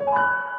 you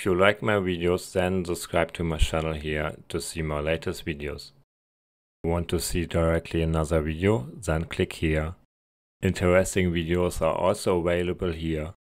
If you like my videos then subscribe to my channel here to see my latest videos. If you want to see directly another video? Then click here. Interesting videos are also available here.